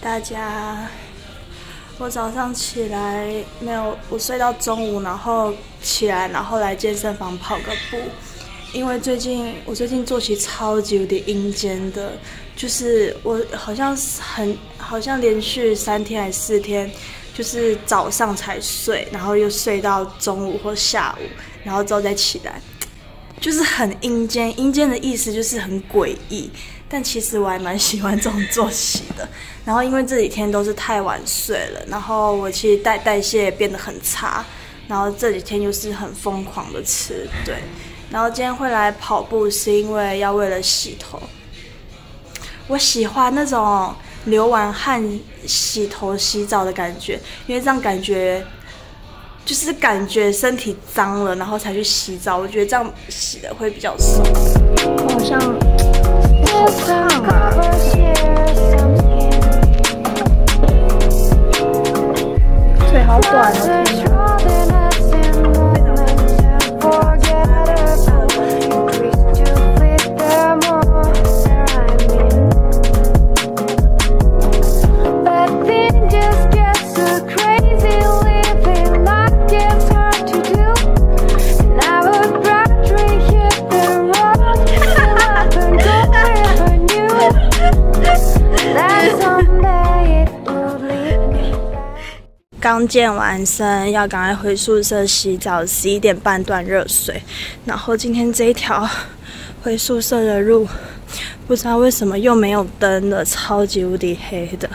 大家，我早上起来没有，我睡到中午，然后起来，然后来健身房跑个步。因为最近我最近作息超级有点阴间的，就是我好像很好像连续三天还是四天，就是早上才睡，然后又睡到中午或下午，然后之后再起来，就是很阴间。阴间的意思就是很诡异。但其实我还蛮喜欢这种作息的，然后因为这几天都是太晚睡了，然后我其实代代谢变得很差，然后这几天又是很疯狂的吃，对，然后今天会来跑步是因为要为了洗头，我喜欢那种流完汗洗头洗澡的感觉，因为这样感觉就是感觉身体脏了，然后才去洗澡，我觉得这样洗的会比较爽，好像。好烫啊！腿好短哦。健完身，要赶快回宿舍洗澡。十一点半断热水，然后今天这一条回宿舍的路，不知道为什么又没有灯了，超级无敌黑的。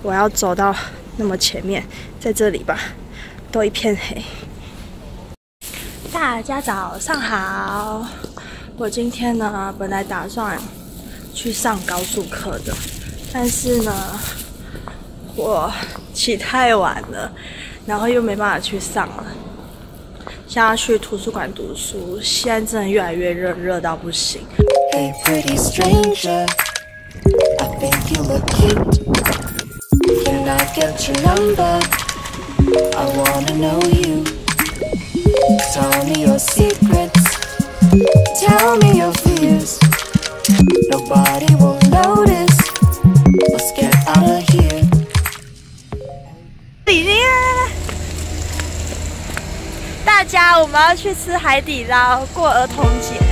我要走到那么前面，在这里吧，都一片黑。大家早上好，我今天呢本来打算去上高数课的，但是呢。我起太晚了，然后又没办法去上了。现在去图书馆读书，现在真的越来越热，热到不行。家，我们要去吃海底捞，过儿童节。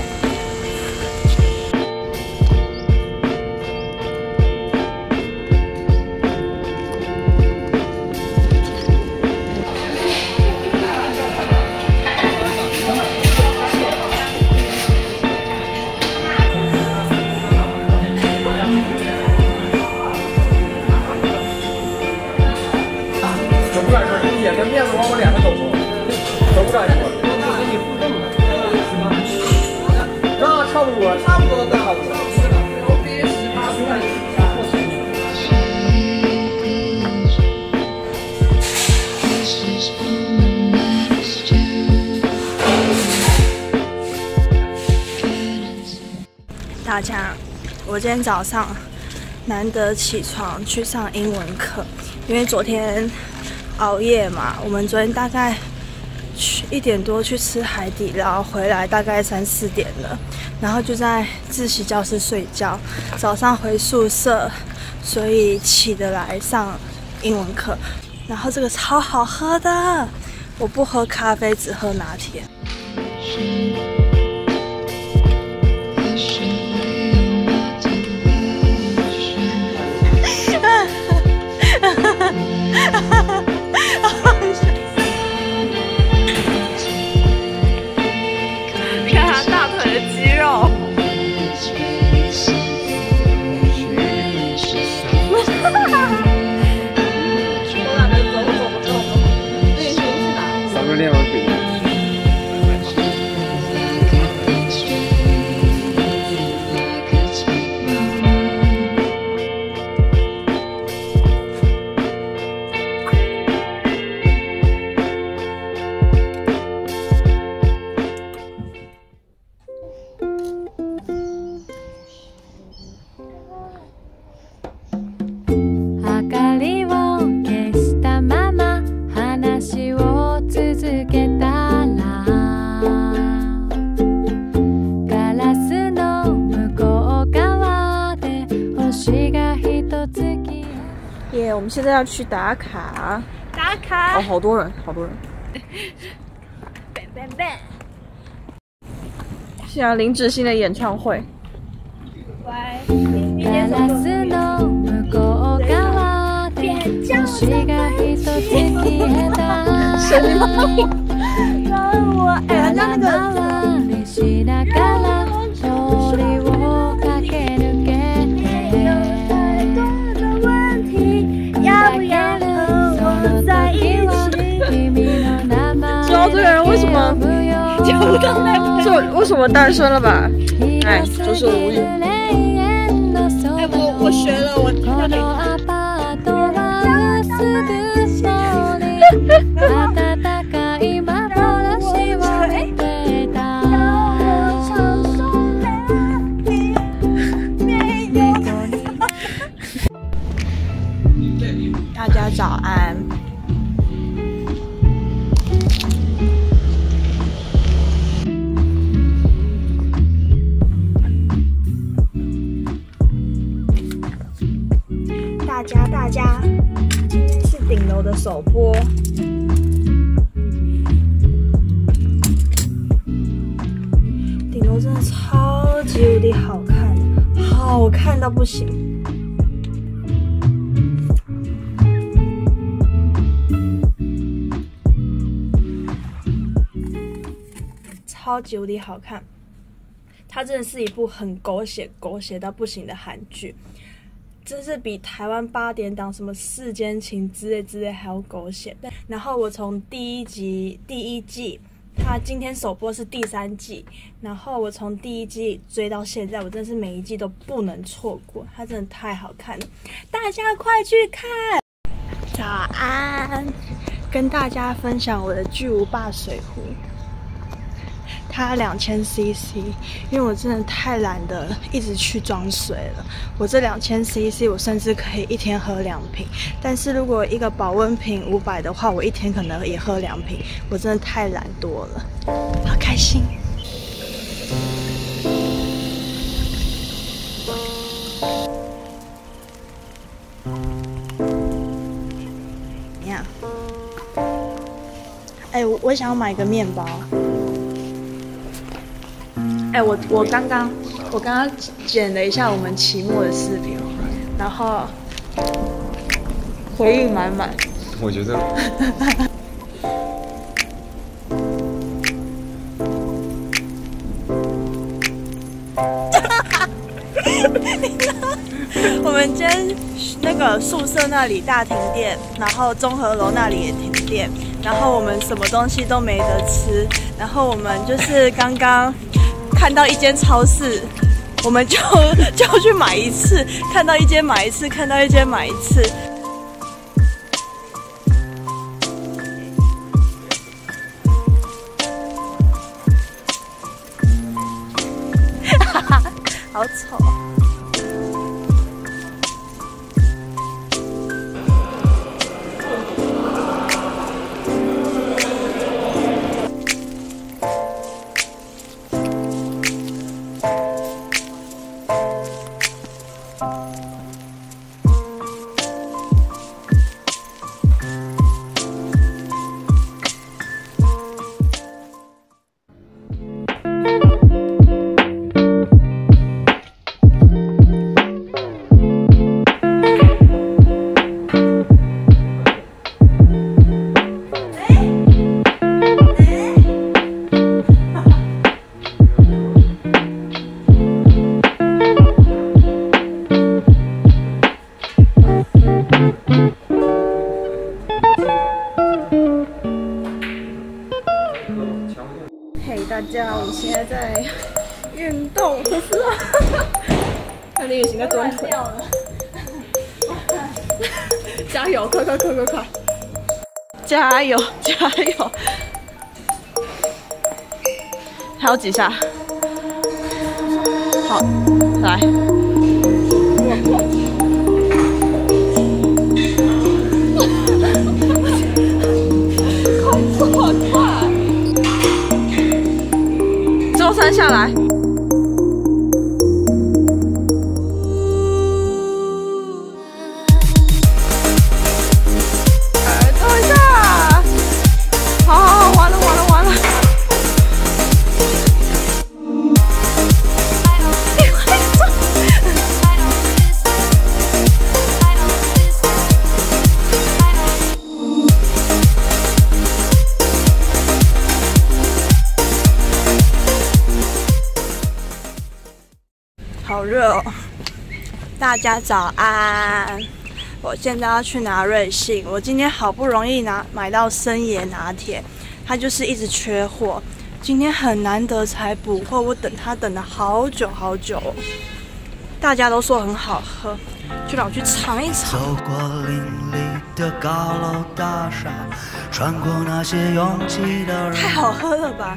大家，我今天早上难得起床去上英文课，因为昨天熬夜嘛。我们昨天大概去一点多去吃海底捞，回来大概三四点了，然后就在自习教室睡觉。早上回宿舍，所以起得来上英文课。然后这个超好喝的，我不喝咖啡，只喝拿铁。Ha ha ha! 我们现在要去打卡，打卡哦，，好多人，好多人。 bang bang bang，现在林志欣的演唱会，乖，明天ガラスの向こう側で星が一つ消えた让我哎，那那个 叫不到这为什么单身了吧？哎就是无语哎我我学了，我このア 首播。顶楼真的超级无敌好看，好看到不行。超级无敌好看。它真的是一部很狗血、狗血到不行的韩剧，真是比台湾八点档什么世间情之类之类还要狗血。然后我从第一集第一季，它今天首播是第三季，然后我从第一季追到现在，我真是每一季都不能错过，它真的太好看了，大家快去看！早安，跟大家分享我的巨无霸水壶。它两千 CC，因为我真的太懒得一直去装水了。我这两千 CC，我甚至可以一天喝两瓶。但是如果一个保温瓶五百的话，我一天可能也喝两瓶。我真的太懒惰了，好开心。怎样？哎、我我想要买个面包。哎、我我刚刚我刚刚剪了一下我们期末的视频，然后回忆满满。我觉得 我们今天那个宿舍那里大停电，然后综合楼那里也停电，然后我们什么东西都没得吃，然后我们就是刚刚看到一间超市，我们就就去买一次，看到一间买一次，看到一间买一次。哈 哈好丑。运动，可是。啊，看李雨欣在蹲腿，加油，快快快快快，加油加油，还有几下，好，来，快坐快。周三下来。大家早安！我现在要去拿瑞幸，我今天好不容易拿买到森野拿铁，它就是一直缺货，今天很难得才补货，我等它等了好久好久哦。大家都说很好喝，就让我去尝一尝。走过林立的高楼大厦，穿过那些拥挤的人太好喝了吧！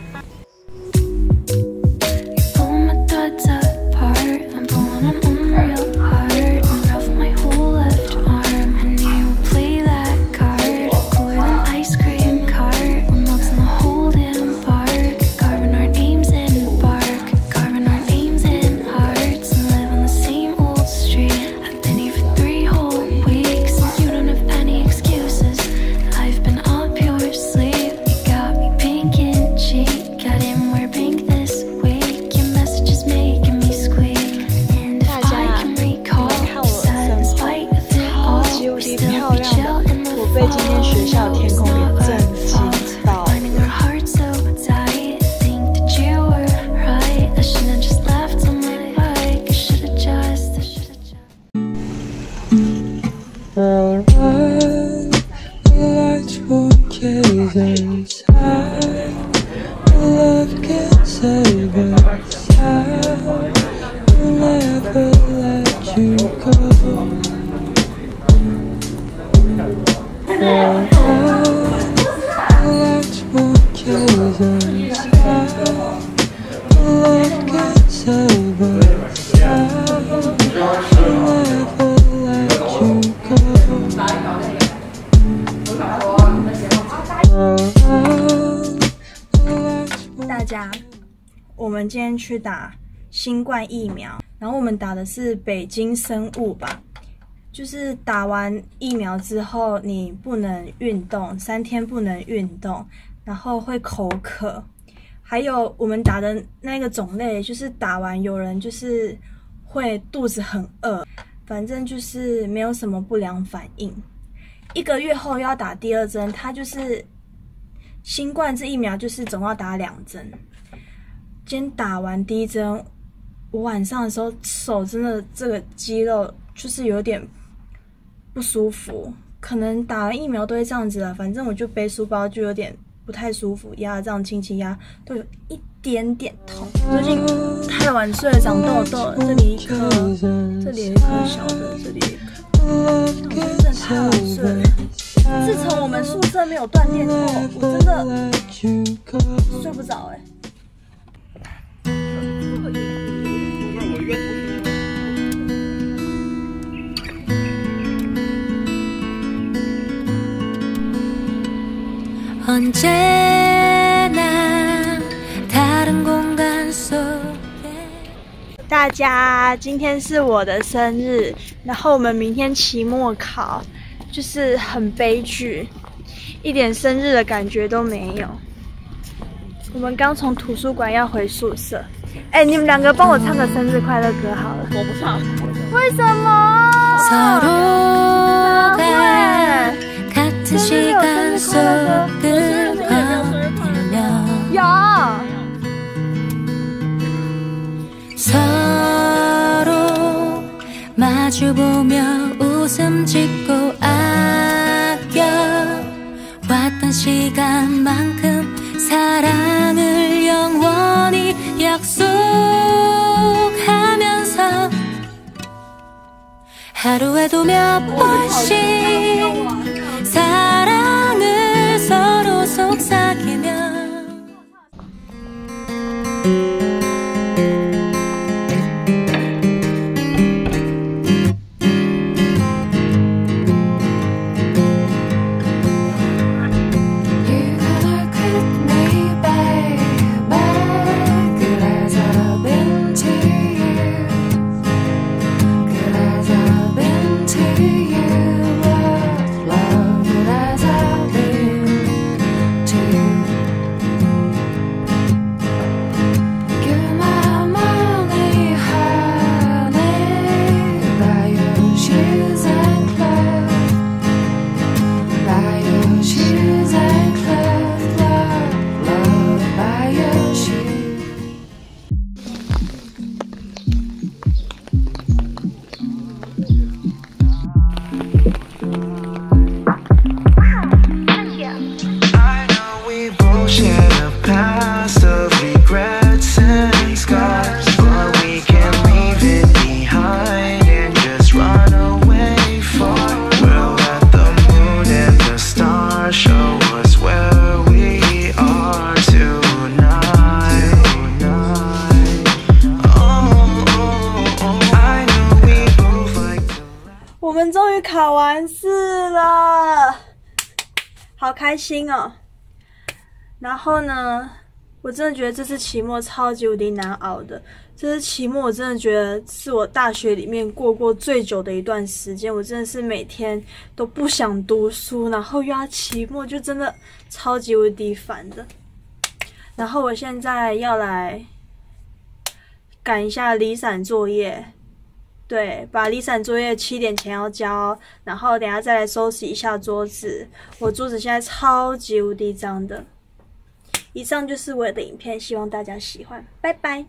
今天去打新冠疫苗，然后我们打的是北京生物吧，就是打完疫苗之后你不能运动，三天不能运动，然后会口渴，还有我们打的那个种类，就是打完有人就是会肚子很饿，反正就是没有什么不良反应。一个月后要打第二针，它就是新冠这疫苗就是总要打两针。先打完第一针，我晚上的时候手真的这个肌肉就是有点不舒服，可能打完疫苗都会这样子了。反正我就背书包就有点不太舒服，压这样轻轻压都有一点点痛。最近太晚睡了，长痘痘了，这里一颗，这里一颗小的，这里一颗。真的太晚睡了，自从我们宿舍没有断电之后，我真的睡不着哎。大家，今天是我的生日，然后我们明天期末考，就是很悲剧，一点生日的感觉都没有。我们刚从图书馆要回宿舍，哎，你们两个帮我唱个生日快乐歌好了。我不唱。为什么？真的有生日快乐歌？有。再度描摹心哦。然后呢，我真的觉得这次期末超级无敌难熬的。这次期末我真的觉得是我大学里面过过最久的一段时间。我真的是每天都不想读书，然后又要期末，就真的超级无敌烦的。然后我现在要来赶一下离散作业，对，把离散作业七点前要交，然后等下再来收拾一下桌子。我桌子现在超级无敌脏的。以上就是我的影片，希望大家喜欢，拜拜。